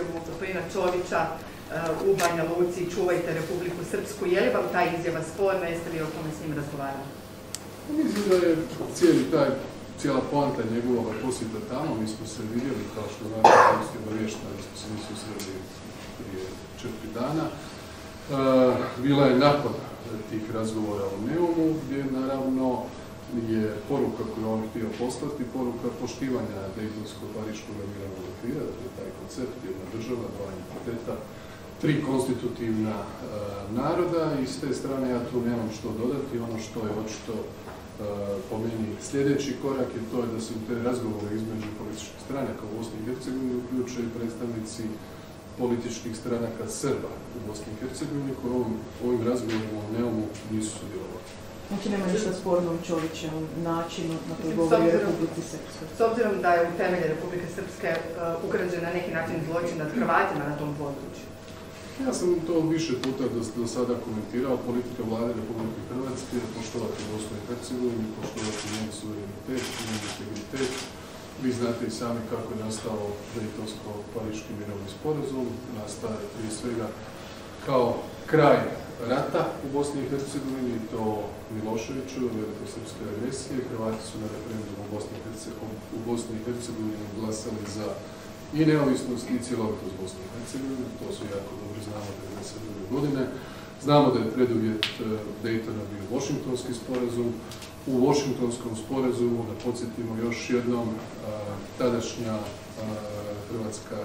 izjavu gospodina Čovića uh, u Banja Luci, čuvajte Republiku Srpsku. Je li vam ta izjava sporna, jeste li o tome s njim razgovarali? Mislim da je cijeli taj, cijela poanta njegovog posjeta tamo, mi smo se vidjeli kao što znate, kao ste obavješteni, da smo se mi susreli prije četiri dana. Uh, bila je nakon tih razgovora u Neumu, gdje naravno je poruka koju on htio poslati, poruka poštivanja Dejtonsko-Pariškog mirovnog okvira, dakle taj koncept jedna država, dva entiteta, tri konstitutivna e, naroda i s te strane ja tu nemam što dodati. Ono što je očito e, po meni sljedeći korak je to da se u te razgovore između političkih stranaka u Bosni i Hercegovini uključe predstavnici političkih stranaka Srba u Bosni i Hercegovini koji ovim, ovim razgovorima Neumu nisu sudjelovali. Znači nema ništa sporno u Čovićevom načinu na koji govori o Republici Srpskoj. S obzirom da je u temelje Republike Srpske uh, ugrađen na neki način zločin nad Hrvatima na tom području. Ja sam to više puta do, do sada komentirao. Politika vlade Republike Hrvatske je poštovati Bosnu i Hercegovinu, poštovati njen suverenitet, njen integritet. Vi znate i sami kako je nastao Dejtonsko-Pariški mirovni sporazum. Nastao je prije svega kao kraj rata u Bosni i Hercegovini, to Miloševiću, velike srpske agresije. Hrvati su na referendumu u Bosni i Hercegovini glasali za i neovisnost i cjelovitost Bosne i Hercegovine, to su jako dobro znamo 1992. godine. Znamo da je preduvjet e, Daytona bio Washingtonski sporazum. U Washingtonskom sporazumu, da podsjetimo još jednom, e, tadašnja e, Hrvatska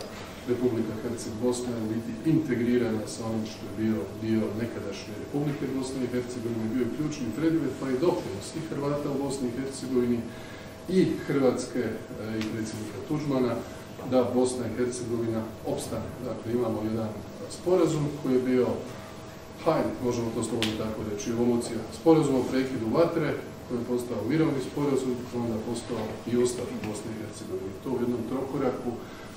Republika Herceg Bosna je biti integrirana sa onim što je bio dio nekadašnje Republike Bosne i Hercegovine, bio je ključni preduvjet pa i doprinos i Hrvata u Bosni i Hercegovini i Hrvatske i predsjednika Tuđmana da Bosna i Hercegovina opstane. Dakle, imamo jedan sporazum koji je bio, hajde, možemo to slobodno tako reći, evolucija. Sporazum o prekidu vatre, koji je postao mirovni sporazum, onda postao i Ustav Bosne i Hercegovine. To u jednom trokoraku,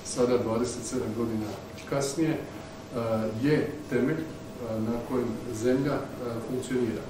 sada 27 godina kasnije, je temelj na kojem zemlja funkcionira.